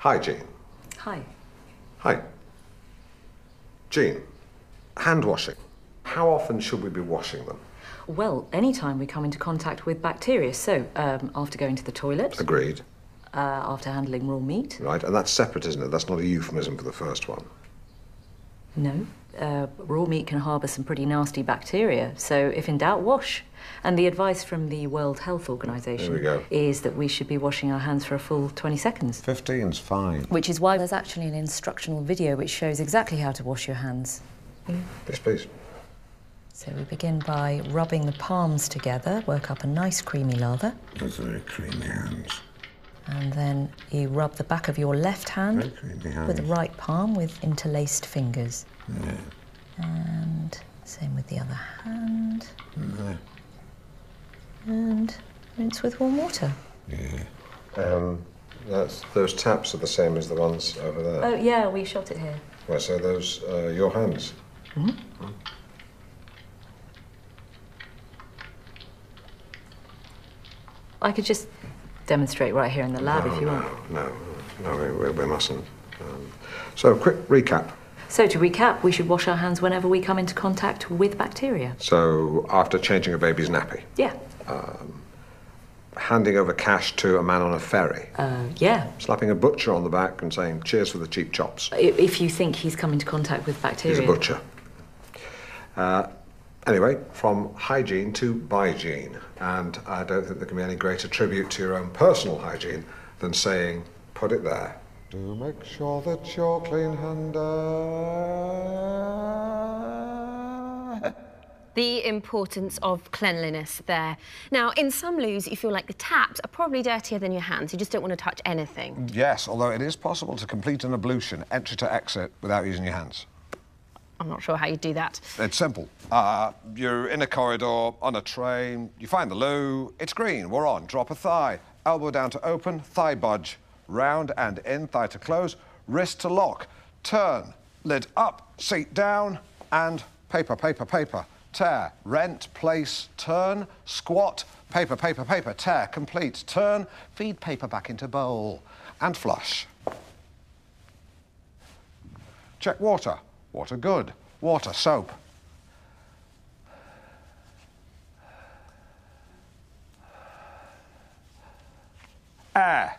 Hygiene. Hi. Hi. Jean, hand washing. How often should we be washing them? Well, anytime we come into contact with bacteria. So, um, after going to the toilet, Agreed. uh, after handling raw meat. Right, and that's separate, isn't it? That's not a euphemism for the first one. No. Uh, raw meat can harbour some pretty nasty bacteria. So, if in doubt, wash. And the advice from the World Health Organization There we go. is that we should be washing our hands for a full 20 seconds. 15's fine. Which is why there's actually an instructional video which shows exactly how to wash your hands. Yes, please. So we begin by rubbing the palms together, work up a nice creamy lather, Those are very creamy hands. And then you rub the back of your left hand with the right palm with interlaced fingers. Yeah. And same with the other hand. Yeah. And rinse with warm water. Yeah. Um, that's, those taps are the same as the ones over there. Oh, yeah, we shot it here. Right, so those uh, your hands. Hmm. I could just demonstrate right here in the lab if you want. No, no, no, we, we, mustn't. Um, so, quick recap. So, to recap, we should wash our hands whenever we come into contact with bacteria. So, after changing a baby's nappy, Yeah. handing over cash to a man on a ferry, Uh, yeah. slapping a butcher on the back and saying, cheers for the cheap chops. If you think he's come into contact with bacteria. He's a butcher. Uh, anyway, from hygiene to hygiene. And I don't think there can be any greater tribute to your own personal hygiene than saying, put it there. Do make sure that you're clean handed. Uh, the importance of cleanliness there. Now, in some loos, you feel like the taps are probably dirtier than your hands. You just don't want to touch anything. Yes, although it is possible to complete an ablution, entry to exit, without using your hands. I'm not sure how you do that. It's simple. Uh, you're in a corridor, on a train, you find the loo, it's green, we're on. Drop a thigh, elbow down to open, thigh budge, round and in, thigh to close, wrist to lock, turn, lid up, seat down, and paper, paper, paper, tear, rent, place, turn, squat, paper, paper, paper, tear, complete, turn, feed paper back into bowl, and flush. Check water. Water good. Water soap. Air.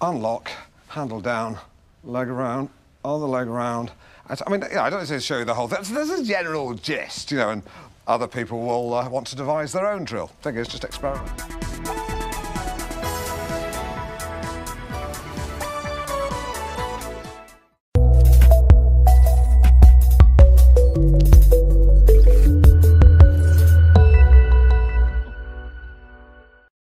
Unlock, handle down, leg around, other leg around. I mean, I don't need to show you the whole thing. There's a general gist, you know, and other people will uh, want to devise their own drill. Thing is, just experiment.